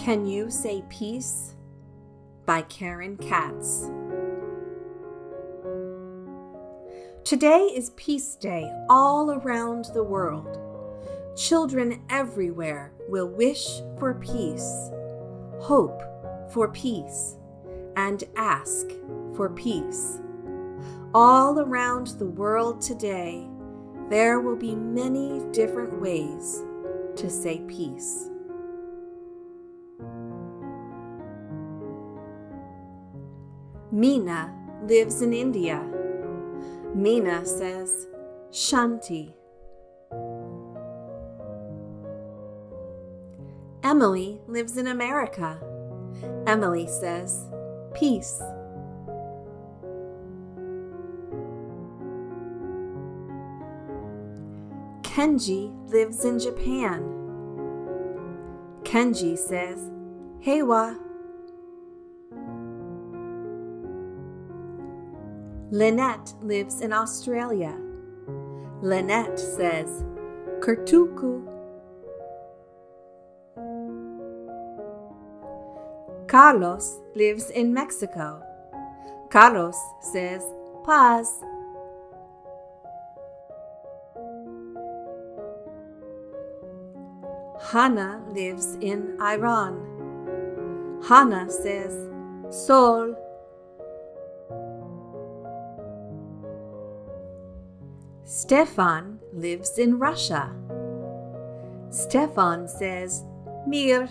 Can You Say Peace? by Karen Katz. Today is Peace Day all around the world. Children everywhere will wish for peace, hope for peace, and ask for peace. All around the world today, there will be many different ways to say peace. Meena lives in India. Meena says, Shanti. Emily lives in America. Emily says, Peace. Kenji lives in Japan. Kenji says, Heiwa. Lynette lives in Australia. Lynette says, Kurtuku. Carlos lives in Mexico. Carlos says, Paz. Hannah lives in Iran. Hannah says, Sol. Stefan lives in Russia. Stefan says, Mir.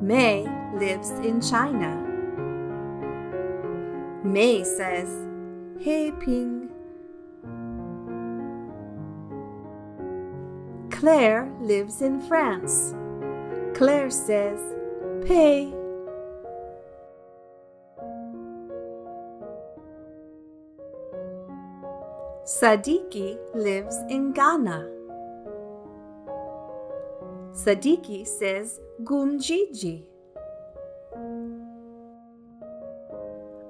May lives in China. May says, He Ping. Claire lives in France. Claire says, Paix. Sadiki lives in Ghana. Sadiki says Gumjiji.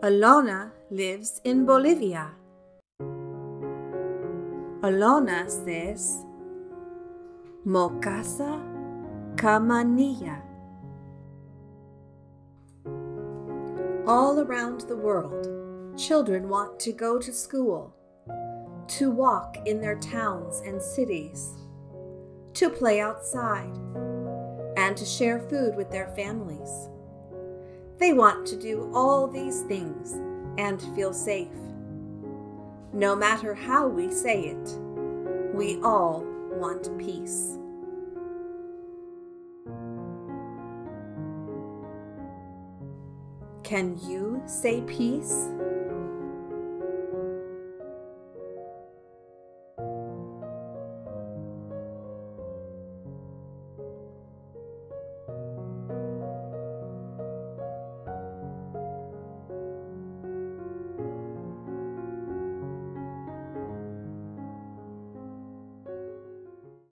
Alona lives in Bolivia. Alona says Mokasa Kamania. All around the world, children want to go to school, to walk in their towns and cities, to play outside, and to share food with their families. They want to do all these things and feel safe. No matter how we say it, we all want peace. Can you say peace?